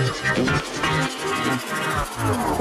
Oh, my God.